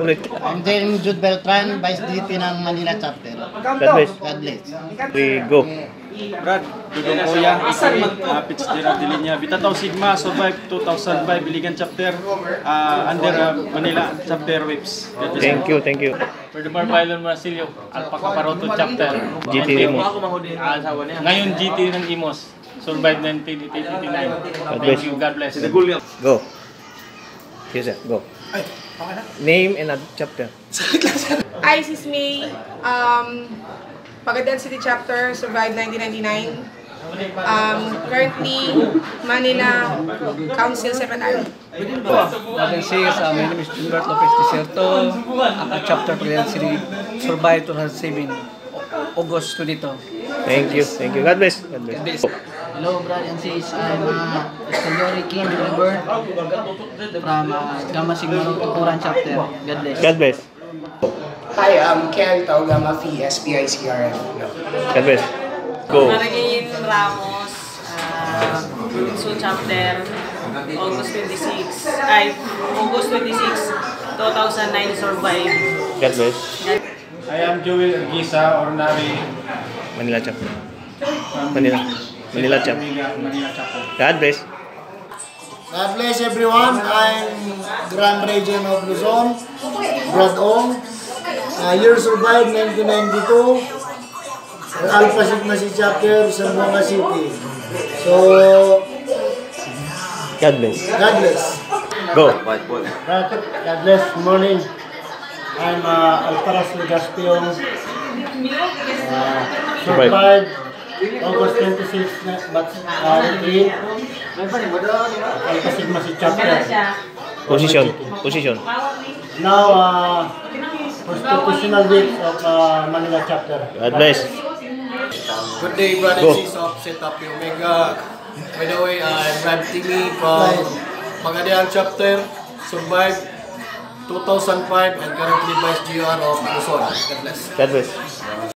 Ulit. I'm then Jude Beltran, Vice DP ng Manila Chapter. God bless. God bless. We go. Brad, Dudong Kuya, uh, Fitzgerald Dilinya, Bitataw Sigma, Survive 2005, Biligan Chapter, uh, under uh, Manila Chapter Whips. Thank you, thank you. Furthermore, Bailon Marsilio, Alpaca Paroto Chapter. GT Imos. Ngayon GT ng Imos. Survive 1989. Thank you, God bless. Go. Yes, sir. Go. Name and a chapter. Isis May, um, Pagadan City Chapter, survived 1999. Um, currently, Manila Council Secretary. Modern says, uh, my name is Gilbert Lopez Deserto, a chapter president city, survived 2007, August 22. Thank you, thank you. God bless. God bless. Hello, brother and sis. I'm uh, Escalori King Gilbert from uh, Gamma Sigma Road Tukuran Chapter. God bless. God bless. Hi, I'm Ken Taugama Fee, SPICRF. God bless. Go. Maragin Ramos, uh, Bunso Chapter, August 26, ay, August 26, 2009 survive. God bless. I am Joel Ergisa, Ordinary Manila chapter. Manila. Manila Chapter. God bless. God bless everyone. I'm Grand Region of Luzon, Brad Ong. Uh, year survived 1992. Alpha Sigma si chapter Zamboanga City. So, God bless. God bless. Go. God bless. Morning. I'm uh, Alparas Legaspion. Uh, Survive. August 26, na- batch uh, 3. Alpha Sigma si Chapter. Position. Position. Now, uh, Constitutional Week of uh, Manila Chapter. God bless. Good day, brothers Go. and sisters of Set Up Your Omega. By the way, I'm Rab Timmy from Pagadian Chapter, survived 2005 and currently Vice GR of Luzon. God bless. God bless.